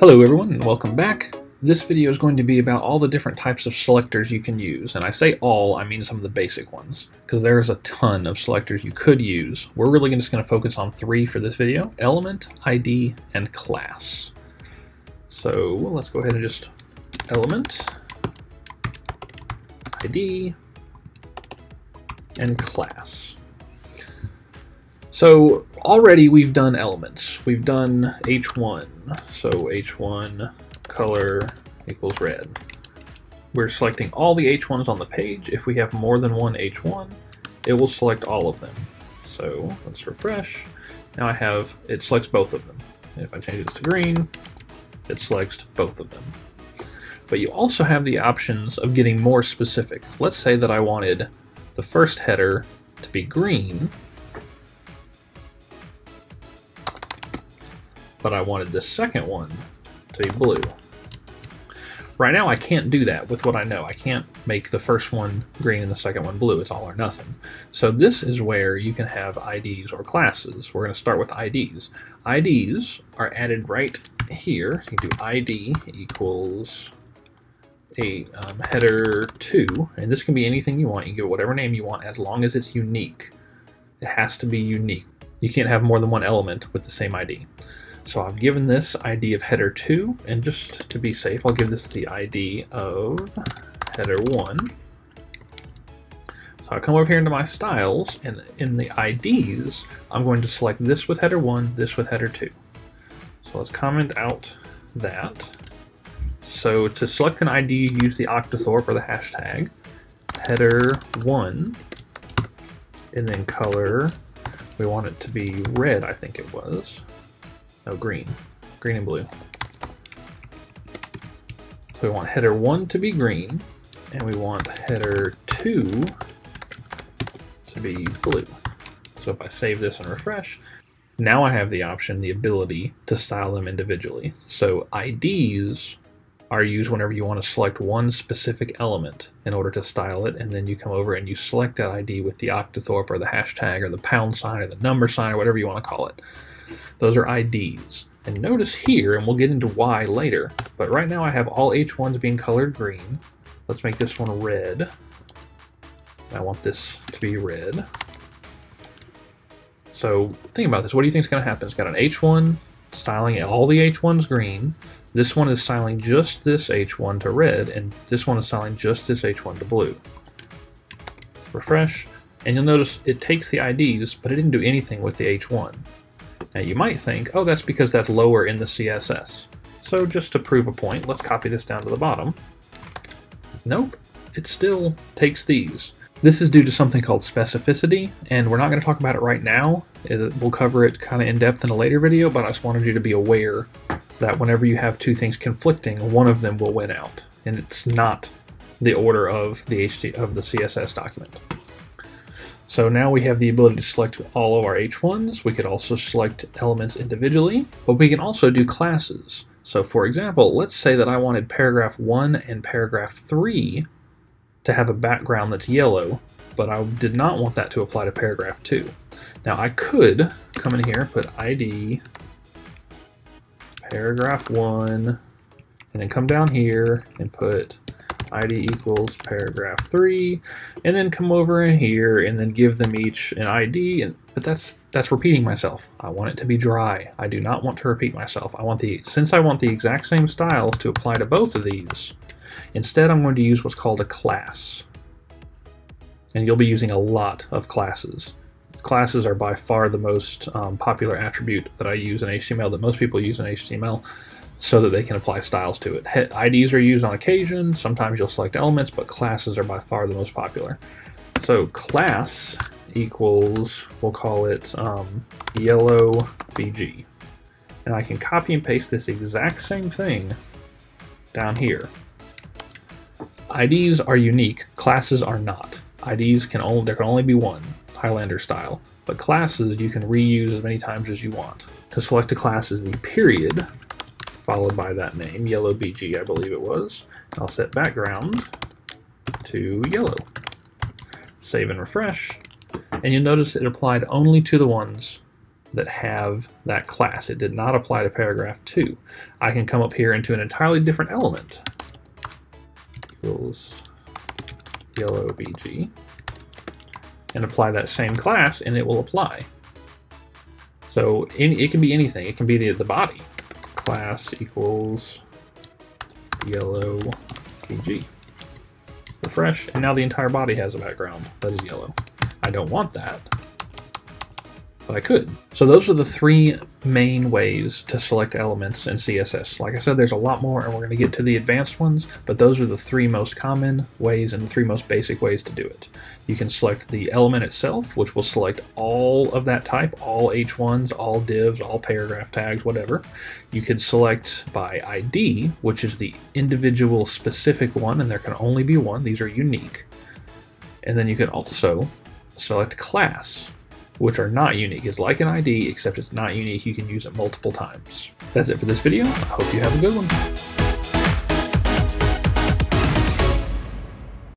Hello everyone and welcome back. This video is going to be about all the different types of selectors you can use, and I say all, I mean some of the basic ones, because there's a ton of selectors you could use. We're really just going to focus on three for this video, element, ID, and class. So let's go ahead and just element, ID, and class. So already we've done elements. We've done H1. So H1 color equals red. We're selecting all the H1s on the page. If we have more than one H1, it will select all of them. So let's refresh. Now I have, it selects both of them. And if I change this to green, it selects both of them. But you also have the options of getting more specific. Let's say that I wanted the first header to be green, but I wanted the second one to be blue. Right now I can't do that with what I know. I can't make the first one green and the second one blue. It's all or nothing. So this is where you can have IDs or classes. We're going to start with IDs. IDs are added right here. You do ID equals a um, header 2, and this can be anything you want. You can give it whatever name you want as long as it's unique. It has to be unique. You can't have more than one element with the same ID. So I've given this ID of header 2, and just to be safe, I'll give this the ID of header 1. So I come over here into my styles, and in the IDs, I'm going to select this with header 1, this with header 2. So let's comment out that. So to select an ID, use the octothorpe or the hashtag, header 1, and then color, we want it to be red, I think it was. No, green. Green and blue. So we want header 1 to be green, and we want header 2 to be blue. So if I save this and refresh, now I have the option, the ability to style them individually. So IDs are used whenever you want to select one specific element in order to style it, and then you come over and you select that ID with the octothorpe or the hashtag or the pound sign or the number sign or whatever you want to call it. Those are IDs. And notice here, and we'll get into why later, but right now I have all H1s being colored green. Let's make this one red. I want this to be red. So think about this. What do you think is going to happen? It's got an H1 styling all the H1s green. This one is styling just this H1 to red, and this one is styling just this H1 to blue. Refresh, and you'll notice it takes the IDs, but it didn't do anything with the H1. Now you might think, oh, that's because that's lower in the CSS. So just to prove a point, let's copy this down to the bottom. Nope, it still takes these. This is due to something called specificity, and we're not going to talk about it right now. We'll cover it kind of in depth in a later video, but I just wanted you to be aware that whenever you have two things conflicting, one of them will win out, and it's not the order of the HT of the CSS document. So now we have the ability to select all of our H1s. We could also select elements individually, but we can also do classes. So for example, let's say that I wanted paragraph 1 and paragraph 3 to have a background that's yellow, but I did not want that to apply to paragraph 2. Now I could come in here, put ID, paragraph 1, and then come down here and put id equals paragraph 3 and then come over in here and then give them each an id and but that's that's repeating myself. I want it to be dry. I do not want to repeat myself. I want the since i want the exact same styles to apply to both of these instead i'm going to use what's called a class. And you'll be using a lot of classes. Classes are by far the most um, popular attribute that i use in html that most people use in html so that they can apply styles to it. IDs are used on occasion, sometimes you'll select elements, but classes are by far the most popular. So class equals, we'll call it um, yellow BG. And I can copy and paste this exact same thing down here. IDs are unique, classes are not. IDs can only, there can only be one, Highlander style. But classes you can reuse as many times as you want. To select a class is the period, followed by that name, yellow BG I believe it was. I'll set background to yellow. Save and refresh, and you'll notice it applied only to the ones that have that class. It did not apply to paragraph 2. I can come up here into an entirely different element. Equals yellow BG and apply that same class and it will apply. So it can be anything. It can be the, the body. Class equals yellow BG. Refresh, and now the entire body has a background that is yellow. I don't want that but I could. So those are the three main ways to select elements in CSS. Like I said, there's a lot more and we're going to get to the advanced ones, but those are the three most common ways and the three most basic ways to do it. You can select the element itself, which will select all of that type, all H1s, all divs, all paragraph tags, whatever. You can select by ID, which is the individual specific one, and there can only be one. These are unique. And then you can also select class, which are not unique. It's like an ID, except it's not unique. You can use it multiple times. That's it for this video. I hope you have a good one.